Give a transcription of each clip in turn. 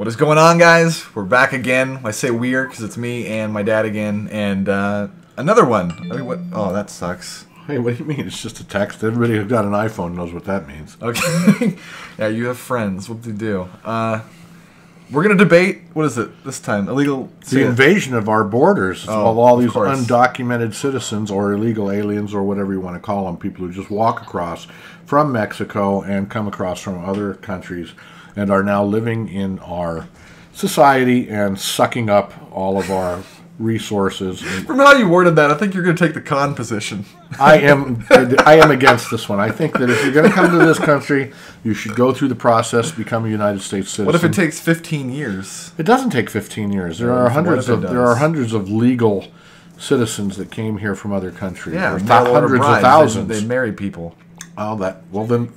What is going on, guys? We're back again. I say we're because it's me and my dad again, and uh, another one. I mean, what? Oh, that sucks. Hey, what do you mean? It's just a text. Everybody who got an iPhone knows what that means. Okay. yeah, you have friends. What do you do? Uh, we're gonna debate. What is it this time? Illegal. The invasion of our borders Oh, of all these course. undocumented citizens or illegal aliens or whatever you want to call them, people who just walk across from Mexico and come across from other countries and are now living in our society and sucking up all of our resources. From how you worded that, I think you're gonna take the con position. I am I am against this one. I think that if you're going to come to this country, you should go through the process, become a United States citizen. What if it takes 15 years? It doesn't take 15 years. There are hundreds of there are hundreds of legal citizens that came here from other countries. Yeah, There's hundreds of thousands. They, they marry people. oh, that well then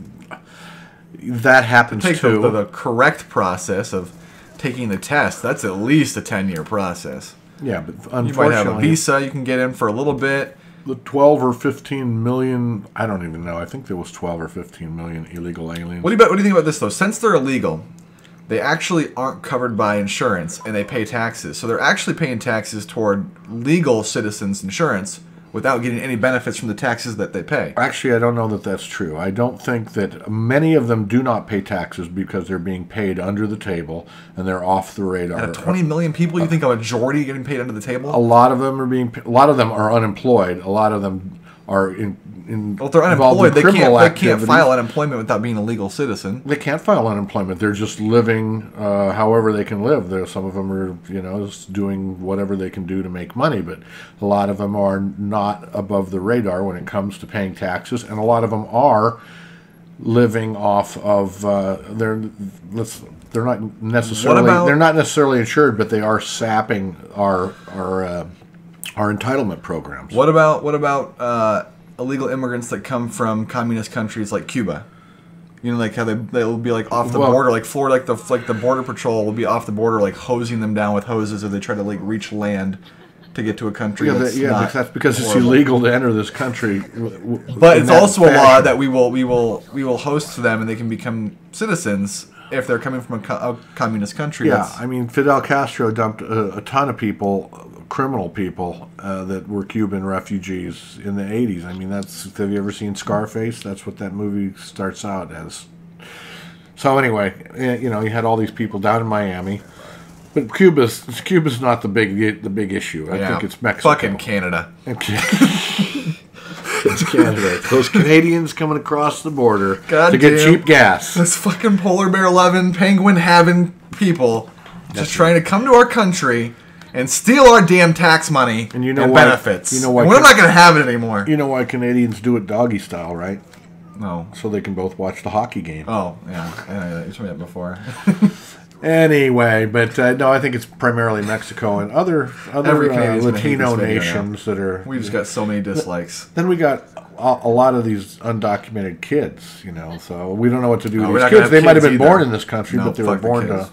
that happens the, too. the, the correct process of taking the test. That's at least a 10 year process. yeah, but unfortunately, You might have a visa. You can get in for a little bit. the 12 or 15 million. I don't even know. I think there was 12 or 15 million illegal aliens. What do you What do you think about this though? Since they're illegal, they actually aren't covered by insurance and they pay taxes. So they're actually paying taxes toward legal citizens' insurance without getting any benefits from the taxes that they pay. Actually, I don't know that that's true. I don't think that many of them do not pay taxes because they're being paid under the table and they're off the radar. Out of 20 million people, you uh, think a majority getting paid under the table? a lot of them are being a lot of them are unemployed a lot of them are in, in Well, they're involved in unemployed, they can't, they can't file unemployment without being a legal citizen. they can't file unemployment. They're just living uh, however they can live. There some of them are you know just doing whatever they can do to make money but a lot of them are not above the radar when it comes to paying taxes and a lot of them are living off of uh, they're let's they're not necessarily about- they're not necessarily insured but they are sapping our our uh, our entitlement programs What about what about uh, illegal immigrants that come from communist countries like Cuba? You know, like how they they'll be like off the Well- border, like Florida, like the like the border patrol will be off the border, like hosing them down with hoses as they try to like reach land to get to a country. Yeah, that's that, yeah, that's because it's illegal to enter this country. But it's also a law that we will we will we will host them and they can become citizens if they're coming from a, co- a communist country. Yeah, I mean, Fidel Castro dumped a, a ton of people, criminal people, uh, that were Cuban refugees in the '80s. I mean, that's have you ever seen Scarface? That's what that movie starts out as. So anyway, eh, you know, you had all these people down in Miami, but Cuba's Cuba's not the big the big issue. I yeah. think it's Mexico. Fucking Canada. Okay. it's Canada. Those Canadians coming across the border God to get damn. cheap gas. This fucking polar bear loving, penguin having people just trying to come to our country and steal our damn tax money And you know why- benefits. you know why And we're not going to have it anymore. You know why Canadians do it doggy style, right? No. So they can both watch the hockey game. Oh, yeah. I know that. You told me that before. Anyway, but uh, no, I think it's primarily Mexico and other other uh, Canadian's gonna hate Latino video now. nations that are. We've just got so many dislikes. Then we got a, a lot of these undocumented kids, you know. So we don't know what to do No, with these kids. They might have been either. born in this country, No, but they were fuck the born to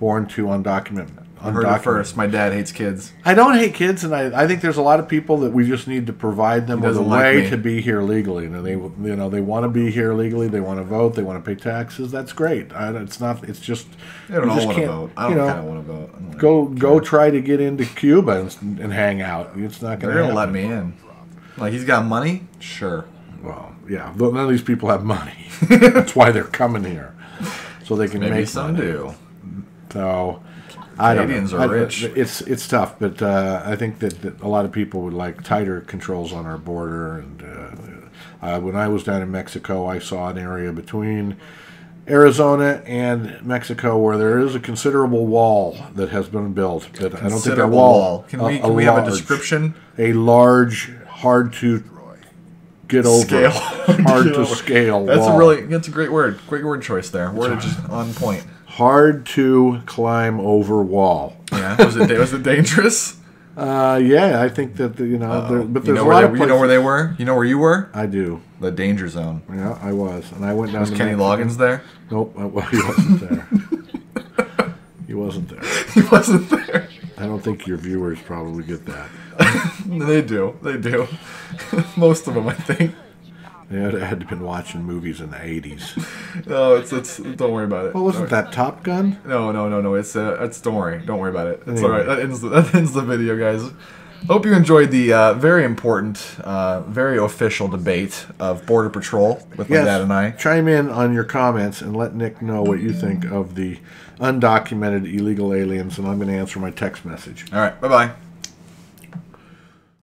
born to undocumented. I heard it undocumented. first. My dad hates kids. I don't hate kids, and I, I think there's a lot of people that we just need to provide them with a like way me. to be here legally. And they you know they want to be here legally. They want to vote. They want to pay taxes. That's great. I, it's not. It's just They don't all want to vote. I don't know, kind of want to vote. I'm like, go go try to get into Cuba and, and hang out. It's not They're going going to to let me in. Like, he's got money? Sure. Well, yeah, but none of these people have money. That's why they're coming here, so they can Maybe make some money. do. So I don't Canadians know. are I- rich. It's it's tough, but uh, I think that, that a lot of people would like tighter controls on our border. And uh, uh, when I was down in Mexico, I saw an area between Arizona and Mexico where there is a considerable wall that has been built. But I don't think that Considerable wall. Can we, can we have a description? A large, hard to get over, Scale. hard to scale. That's wall. a really, that's a great word. Great word choice there. Word just on point. Hard to climb over wall. Yeah. Was it, was it dangerous? Uh, yeah, I think that the, you know, there, but You there's know, a where lot they, of you places. know where they were? You know where you were? I do. The danger zone. Yeah, I was, and I went down Was to Kenny Mexico. Loggins there? Nope, uh, well, he wasn't there. he wasn't there. He wasn't there. I don't think your viewers probably get that. They do. They do. Most of them, I think. Yeah, I had been watching movies in the '80s. No, it's it's. Don't worry about it. Well, wasn't that Top Gun? No, no, no, no. It's uh, it's. Don't worry. Don't worry about it. It's Anyway. all right. That ends the, that ends the video, guys. Hope you enjoyed the uh, very important, uh, very official debate of Border Patrol with my dad and I. Chime in on your comments and let Nick know what you think of the undocumented illegal aliens, and I'm going to answer my text message. All right. Bye bye.